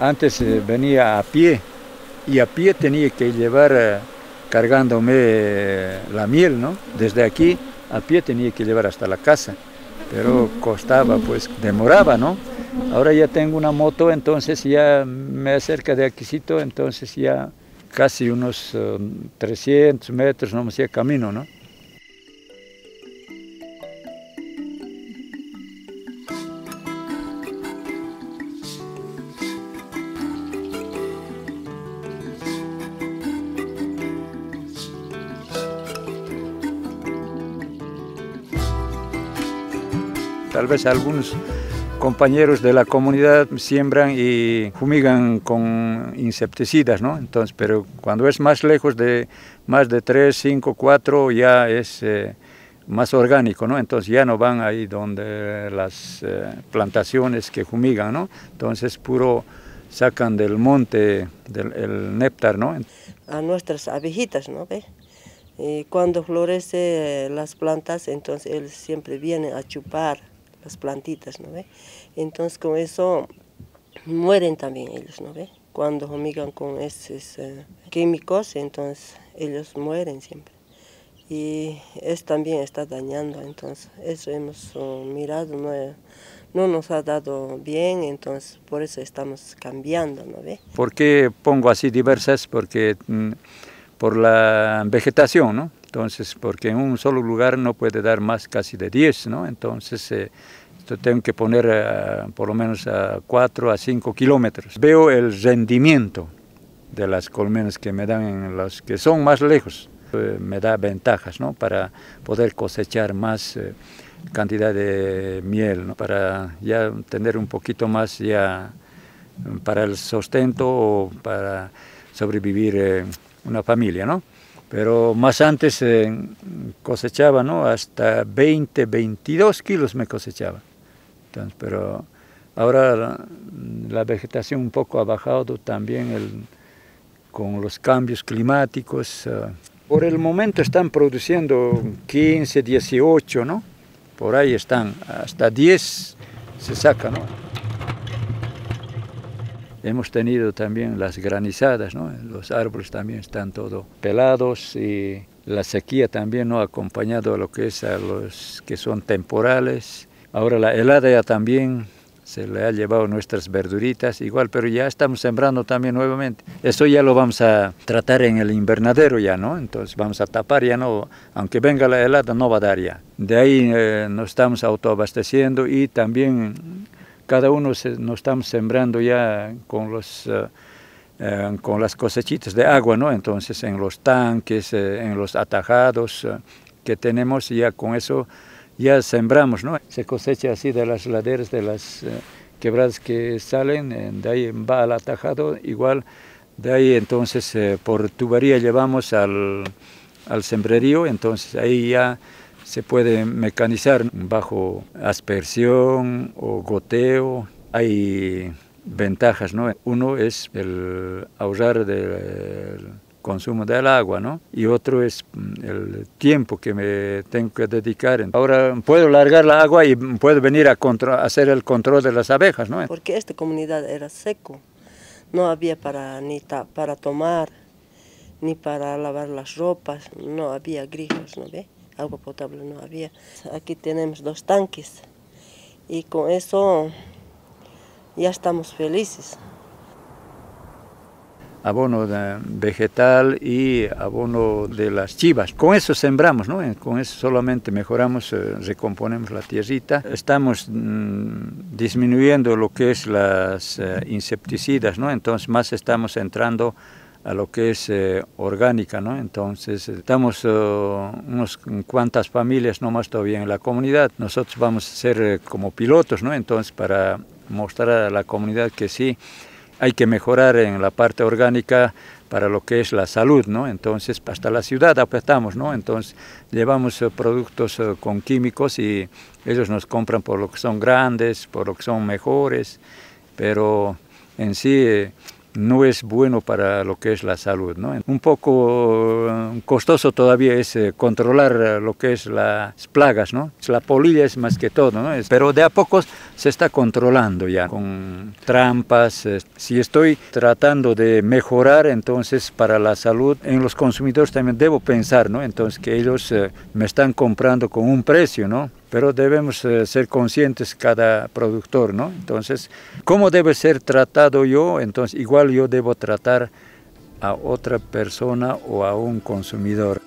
Antes eh, venía a pie y a pie tenía que llevar eh, cargándome eh, la miel, ¿no? Desde aquí a pie tenía que llevar hasta la casa, pero costaba, pues demoraba, ¿no? Ahora ya tengo una moto, entonces ya me acerca de Aquisito, entonces ya casi unos 300 metros no me hacía camino, ¿no? Tal vez algunos compañeros de la comunidad siembran y fumigan con insecticidas, ¿no? Entonces, pero cuando es más lejos de más de 3, 5, 4 ya es eh, más orgánico, ¿no? Entonces ya no van ahí donde las eh, plantaciones que fumigan, ¿no? Entonces puro sacan del monte del el néctar, ¿no? A nuestras abejitas, ¿no? ¿Ve? Y cuando florece las plantas, entonces él siempre viene a chupar las plantitas, ¿no ve? Entonces con eso mueren también ellos, ¿no ve? Cuando fumigan con esos eh, químicos, entonces ellos mueren siempre. Y eso también está dañando, entonces eso hemos uh, mirado, no, no nos ha dado bien, entonces por eso estamos cambiando, ¿no ve? ¿Por qué pongo así diversas? Porque mm, por la vegetación, ¿no? Entonces, porque en un solo lugar no puede dar más casi de 10, ¿no? Entonces, eh, tengo que poner eh, por lo menos a 4 a 5 kilómetros. Veo el rendimiento de las colmenas que me dan en los que son más lejos. Eh, me da ventajas, ¿no? Para poder cosechar más cantidad de miel, ¿no? Para ya tener un poquito más ya para el sustento o para sobrevivir una familia, ¿no? Pero más antes eh, cosechaba, ¿no? Hasta 20, 22 kilos me cosechaba. Entonces, pero ahora la, vegetación un poco ha bajado también el, con los cambios climáticos. Eh. por el momento están produciendo 15, 18, ¿no? Por ahí están, hasta 10 se saca, ¿no? Hemos tenido también las granizadas, ¿no? los árboles también están todos pelados y la sequía también no ha acompañado a lo que es a los que son temporales. Ahora la helada ya también se le ha llevado nuestras verduritas igual, pero ya estamos sembrando también nuevamente. Eso ya lo vamos a tratar en el invernadero ya, ¿no? Entonces vamos a tapar ya, ¿no? Aunque venga la helada no va a dar ya. De ahí eh, nos estamos autoabasteciendo y también cada uno nos estamos sembrando ya con los eh, eh, con las cosechitas de agua, ¿no? Entonces en los tanques, eh, en los atajados que tenemos, ya con eso ya sembramos, ¿no? Se cosecha así de las laderas, de las quebradas que salen, de ahí va al atajado, igual de ahí entonces por tubería llevamos al, al sembrerío, entonces ahí ya se puede mecanizar bajo aspersión o goteo. Hay ventajas, ¿no? Uno es el ahorrar del consumo del agua, ¿no? Y otro es mm, el tiempo que me tengo que dedicar. Ahora puedo largar la agua y puedo venir a hacer el control de las abejas, ¿no? Porque esta comunidad era seco, no había para ni para tomar, ni para lavar las ropas, no había grijos, ¿no ve? Agua potable no había. Aquí tenemos dos tanques y con eso ya estamos felices. Abono vegetal y abono de las chivas. Con eso sembramos, ¿no? Con eso solamente mejoramos, eh, recomponemos la tierrita. Estamos mm, disminuyendo lo que es las eh, insecticidas, ¿no? Entonces más estamos entrando a lo que es eh, orgánica, ¿no? Entonces estamos uh, unas cuantas familias nomás todavía en la comunidad. Nosotros vamos a ser eh, como pilotos, ¿no? Entonces para mostrar a la comunidad que sí hay que mejorar en la parte orgánica para lo que es la salud, ¿no? Entonces hasta la ciudad apretamos, ¿no? Entonces llevamos productos con químicos y ellos nos compran por lo que son grandes, por lo que son mejores, pero en sí no es bueno para lo que es la salud. ¿no? Un poco eh, costoso todavía es eh, controlar eh, lo que es las plagas, ¿no? La polilla es más que todo, ¿no? pero de a poco se está controlando ya con trampas. Si estoy tratando de mejorar, entonces para la salud en los consumidores también debo pensar, ¿no? Entonces que ellos me están comprando con un precio, ¿no? Pero debemos eh, ser conscientes cada productor, ¿no? Entonces, ¿cómo debe ser tratado yo? Entonces, igual yo debo tratar a otra persona o a un consumidor.